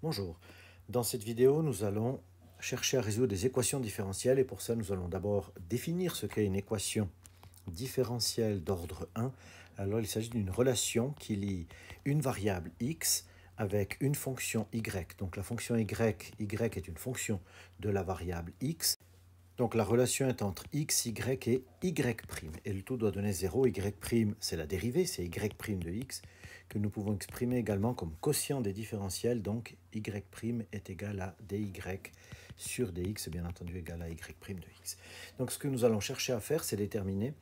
Bonjour. Dans cette vidéo, nous allons chercher à résoudre des équations différentielles et pour ça, nous allons d'abord définir ce qu'est une équation différentielle d'ordre 1. Alors, il s'agit d'une relation qui lie une variable x avec une fonction y. Donc, la fonction y, est une fonction de la variable x. Donc, la relation est entre x, y et y'. Et le tout doit donner 0. y', c'est la dérivée, c'est y' de x que nous pouvons exprimer également comme quotient des différentiels, donc y' est égal à dy sur dx, bien entendu égal à y' de x. Donc ce que nous allons chercher à faire, c'est déterminer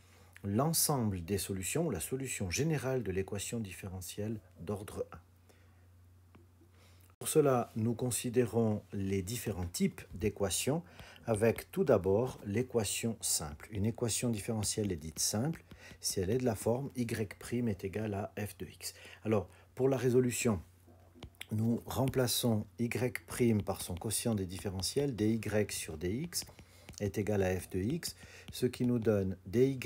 l'ensemble des solutions, la solution générale de l'équation différentielle d'ordre 1. Pour cela, nous considérons les différents types d'équations avec tout d'abord l'équation simple. Une équation différentielle est dite simple si elle est de la forme y' est égal à f de x. Alors, pour la résolution, nous remplaçons y' par son quotient des différentiels, dy sur dx est égal à f de x, ce qui nous donne dy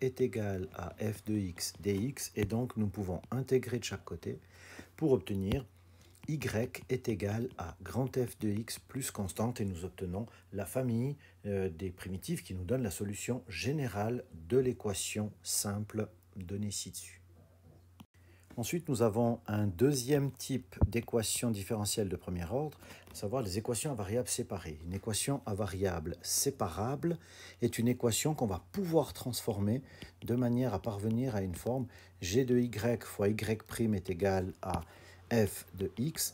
est égal à f de x dx, et donc nous pouvons intégrer de chaque côté pour obtenir y est égal à grand f de x plus constante et nous obtenons la famille euh, des primitives qui nous donne la solution générale de l'équation simple donnée ci-dessus. Ensuite, nous avons un deuxième type d'équation différentielle de premier ordre, à savoir les équations à variables séparées. Une équation à variables séparables est une équation qu'on va pouvoir transformer de manière à parvenir à une forme g de y fois y' est égal à f de x,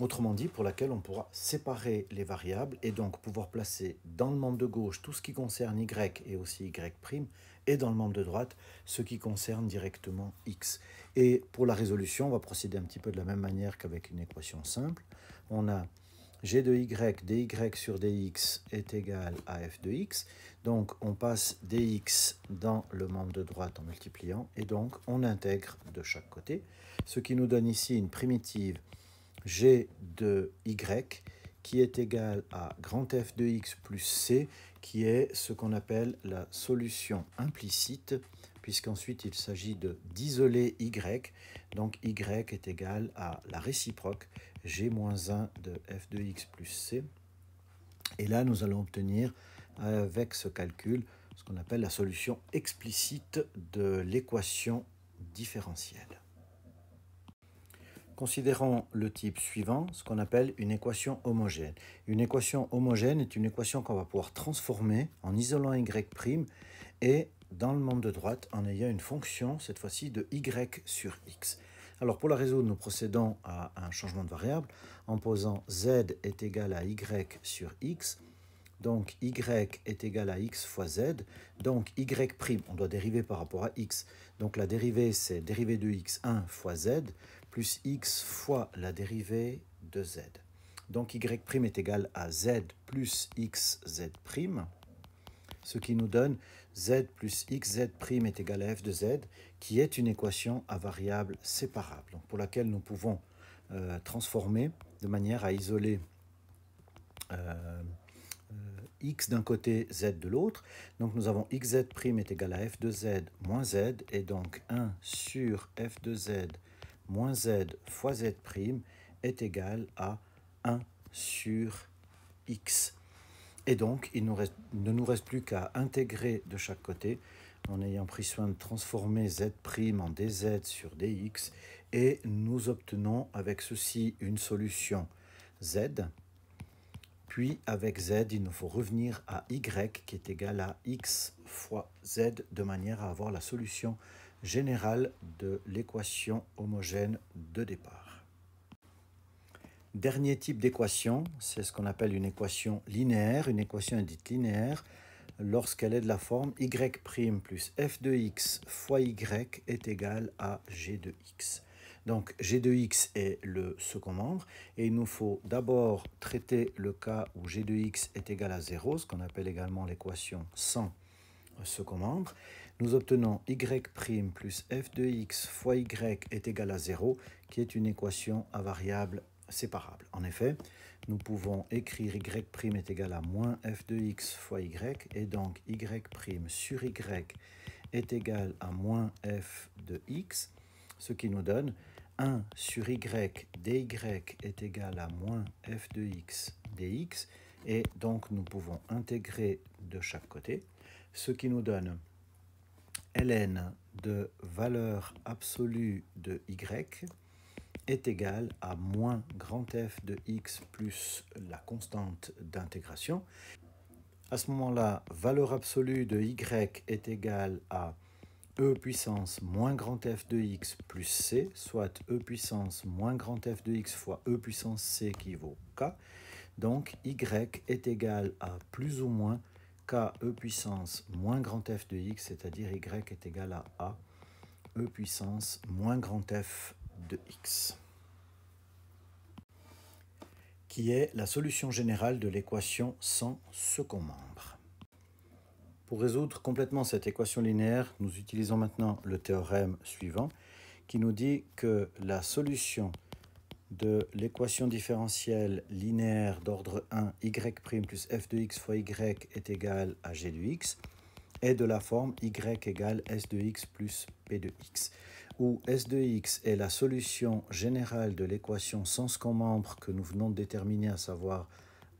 autrement dit pour laquelle on pourra séparer les variables et donc pouvoir placer dans le membre de gauche tout ce qui concerne y et aussi y' et dans le membre de droite ce qui concerne directement x. Et pour la résolution, on va procéder un petit peu de la même manière qu'avec une équation simple. On a g de y dy sur dx est égal à f de x. Donc on passe dx dans le membre de droite en multipliant et donc on intègre de chaque côté, ce qui nous donne ici une primitive g de y qui est égal à grand F de x plus c, qui est ce qu'on appelle la solution implicite, puisqu'ensuite il s'agit d'isoler y, donc y est égal à la réciproque g-1 de f de x plus c. Et là, nous allons obtenir avec ce calcul ce qu'on appelle la solution explicite de l'équation différentielle. Considérons le type suivant, ce qu'on appelle une équation homogène. Une équation homogène est une équation qu'on va pouvoir transformer en isolant y' et dans le membre de droite en ayant une fonction, cette fois-ci, de y sur x. Alors pour la résoudre, nous procédons à un changement de variable en posant z est égal à y sur x. Donc y est égal à x fois z. Donc y', on doit dériver par rapport à x. Donc la dérivée, c'est dérivée de x1 fois z plus x fois la dérivée de z. Donc y' est égal à z plus xz', ce qui nous donne z plus xz' est égal à f de z, qui est une équation à variables séparables, donc pour laquelle nous pouvons euh, transformer de manière à isoler euh, euh, x d'un côté, z de l'autre. Donc nous avons xz' est égal à f de z moins z, et donc 1 sur f de z moins z fois z' est égal à 1 sur x. Et donc, il, ne nous reste plus qu'à intégrer de chaque côté en ayant pris soin de transformer z' en dz sur dx et nous obtenons avec ceci une solution z. Puis avec z, il nous faut revenir à y qui est égal à x fois z de manière à avoir la solution générale de l'équation homogène de départ. Dernier type d'équation, c'est ce qu'on appelle une équation linéaire. Une équation est dite linéaire lorsqu'elle est de la forme y' plus f de x fois y est égal à g de x. Donc g de x est le second membre et il nous faut d'abord traiter le cas où g de x est égal à 0, ce qu'on appelle également l'équation sans second membre. Nous obtenons y' plus f de x fois y est égal à 0, qui est une équation à variable séparable. En effet, nous pouvons écrire y' est égal à moins f de x fois y, et donc y' sur y est égal à moins f de x, ce qui nous donne 1 sur y dy est égal à moins f de x dx, et donc nous pouvons intégrer de chaque côté, ce qui nous donne ln de valeur absolue de y est égal à moins grand f de x plus la constante d'intégration. À ce moment-là, valeur absolue de y est égale à e puissance moins grand f de x plus c, soit e puissance moins grand f de x fois e puissance c qui vaut k. Donc y est égal à plus ou moins k e puissance moins grand f de x, c'est-à-dire y est égal à a e puissance moins grand f de x, qui est la solution générale de l'équation sans second membre. Pour résoudre complètement cette équation linéaire, nous utilisons maintenant le théorème suivant qui nous dit que la solution de l'équation différentielle linéaire d'ordre 1 y' plus f de x fois y est égal à g de x est de la forme y égale s de x plus p de x, où s de x est la solution générale de l'équation sans membre que nous venons de déterminer, à savoir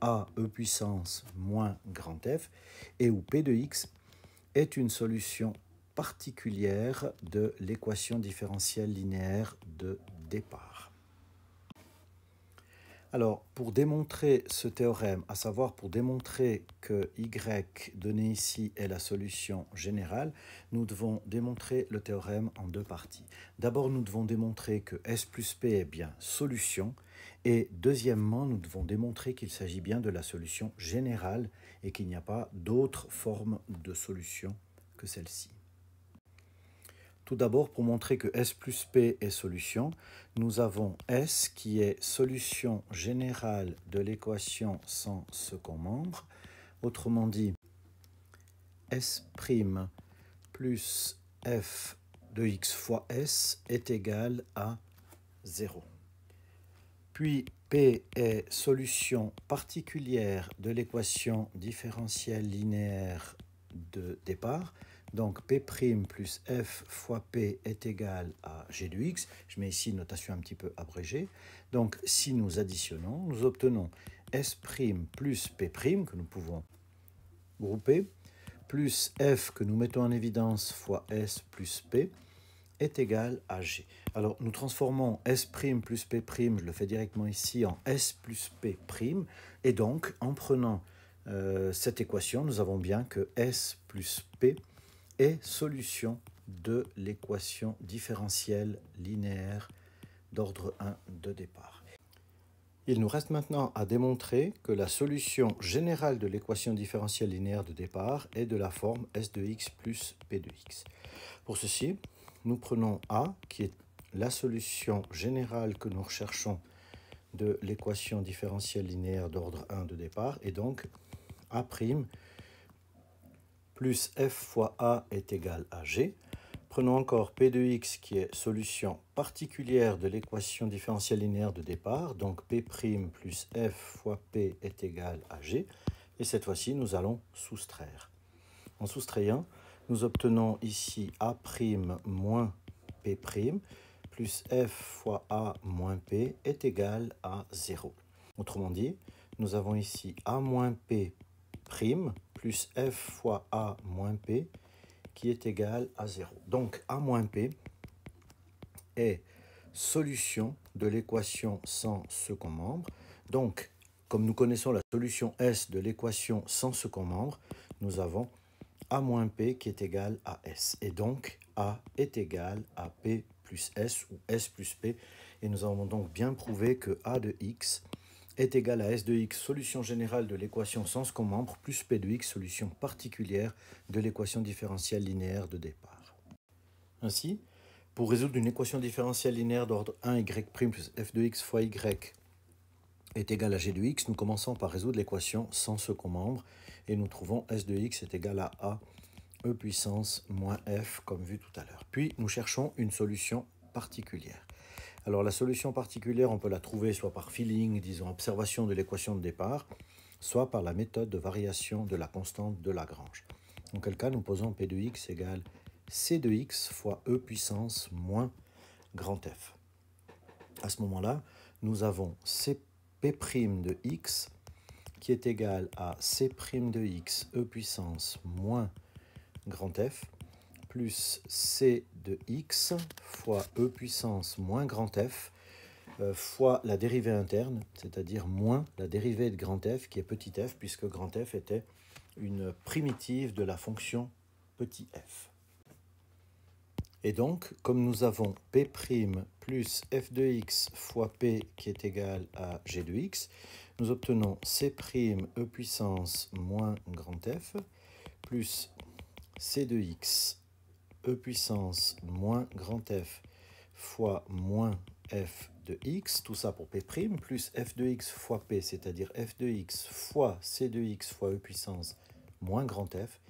a e puissance moins grand f, et où p de x est une solution particulière de l'équation différentielle linéaire de départ. Alors, pour démontrer ce théorème, à savoir pour démontrer que y donné ici est la solution générale, nous devons démontrer le théorème en deux parties. D'abord, nous devons démontrer que S plus P est bien solution, et deuxièmement, nous devons démontrer qu'il s'agit bien de la solution générale et qu'il n'y a pas d'autre forme de solution que celle-ci. Tout d'abord, pour montrer que S plus P est solution, nous avons S qui est solution générale de l'équation sans second membre. Autrement dit, S' plus f de x fois S est égal à 0. Puis P est solution particulière de l'équation différentielle linéaire de départ. Donc P' plus F fois P est égal à G de X. Je mets ici une notation un petit peu abrégée. Donc si nous additionnons, nous obtenons S' plus P' que nous pouvons grouper, plus F que nous mettons en évidence fois S plus P est égal à G. Alors nous transformons S' plus P', je le fais directement ici, en S plus P', et donc en prenant euh, cette équation, nous avons bien que S plus P est solution de l'équation différentielle linéaire d'ordre 1 de départ. Il nous reste maintenant à démontrer que la solution générale de l'équation différentielle linéaire de départ est de la forme S de x plus P de x. Pour ceci, nous prenons A, qui est la solution générale que nous recherchons de l'équation différentielle linéaire d'ordre 1 de départ, et donc A' plus f fois A est égal à G. Prenons encore P de x qui est solution particulière de l'équation différentielle linéaire de départ, donc P' plus f fois P est égal à G. Et cette fois-ci, nous allons soustraire. En soustrayant, nous obtenons ici A' moins P' plus f fois A moins P est égal à 0. Autrement dit, nous avons ici A moins P' plus f fois A moins P qui est égal à 0. Donc A moins P est solution de l'équation sans second membre. Donc, comme nous connaissons la solution S de l'équation sans second membre, nous avons a moins p qui est égal à s. Et donc, a est égal à p plus s ou s plus p. Et nous avons donc bien prouvé que a de x est égal à s de x, solution générale de l'équation sans membre, plus p de x, solution particulière de l'équation différentielle linéaire de départ. Ainsi, pour résoudre une équation différentielle linéaire d'ordre 1 y' plus f de x fois y est égal à g de x, nous commençons par résoudre l'équation sans second membre et nous trouvons s de x est égal à a e puissance moins f comme vu tout à l'heure. Puis nous cherchons une solution particulière. Alors la solution particulière, on peut la trouver soit par feeling, disons observation de l'équation de départ, soit par la méthode de variation de la constante de Lagrange. En quel cas, nous posons p de x égale c de x fois e puissance moins grand f. ce moment-là, nous avons cp' de x qui est égal à c' de x e puissance moins grand f plus c de x fois e puissance moins grand f euh, fois la dérivée interne, c'est-à-dire moins la dérivée de grand f qui est petit f, puisque grand f était une primitive de la fonction petit f. Et donc, comme nous avons p' plus f de x fois p qui est égal à g de x, nous obtenons c' e puissance moins grand f plus c de x e puissance moins grand f fois moins f de x, tout ça pour p', plus f de x fois p, c'est-à-dire f de x fois c de x fois e puissance moins grand f,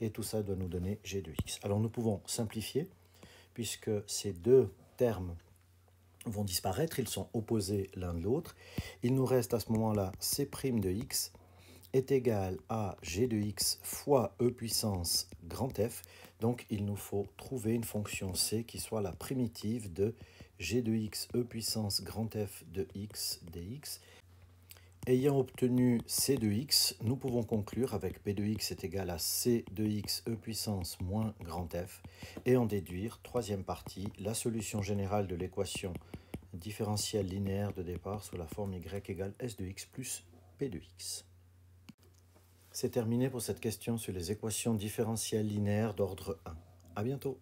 et tout ça doit nous donner g de x. Alors nous pouvons simplifier, puisque ces deux termes vont disparaître, ils sont opposés l'un de l'autre. Il nous reste à ce moment-là c' de x est égal à g de x fois e puissance grand f. Donc il nous faut trouver une fonction c qui soit la primitive de g de x e puissance grand f de x dx. Ayant obtenu c de x, nous pouvons conclure avec p de x est égal à c de x e puissance moins grand f et en déduire, troisième partie, la solution générale de l'équation différentielle linéaire de départ sous la forme y égale s de x plus p de x. C'est terminé pour cette question sur les équations différentielles linéaires d'ordre 1. À bientôt